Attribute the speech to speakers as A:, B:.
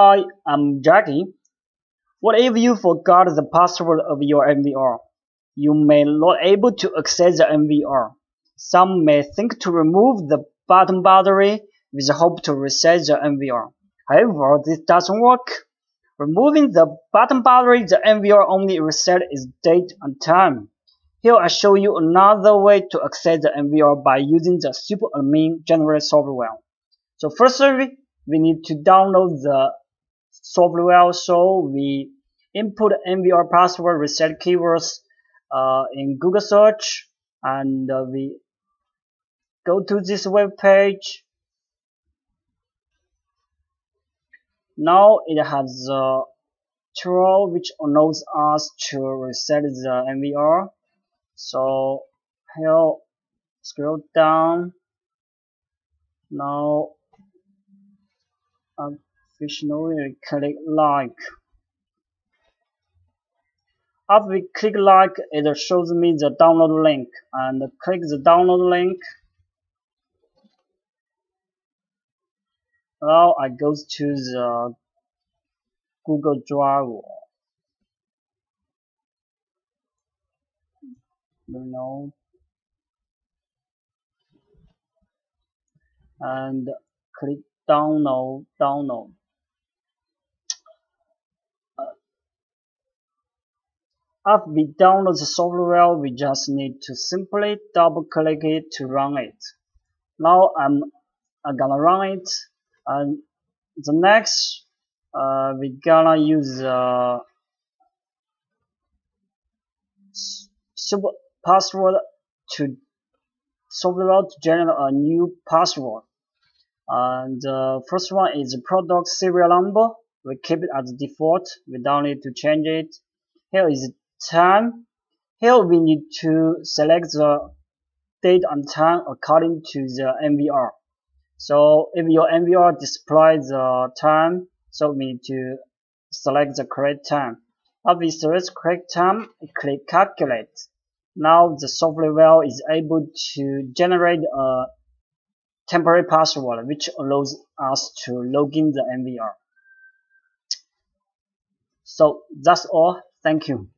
A: Hi, I'm Jackie. What if you forgot the password of your NVR? You may not able to access the NVR. Some may think to remove the button battery with hope to reset the NVR. However, this doesn't work. Removing the button battery, the NVR only reset its date and time. Here I show you another way to access the NVR by using the Super SuperAdmin general software. So firstly, we need to download the software. So we input NVR password reset keywords uh, in Google search and uh, we go to this web page. Now it has a tool which allows us to reset the NVR. So here scroll down. Now officially click like. After we click like, it shows me the download link and click the download link. Now I go to the Google Drive. You know, and click download, download. After we download the software, we just need to simply double click it to run it. Now I'm, I'm gonna run it and the next uh, we gonna use uh, super password to software to generate a new password. And the first one is the product serial number. We keep it as default. We don't need to change it. Here is time here we need to select the date and time according to the NVR so if your NVR displays the time so we need to select the correct time after select correct time click calculate now the software is able to generate a temporary password which allows us to log in the NVR. So that's all. Thank you.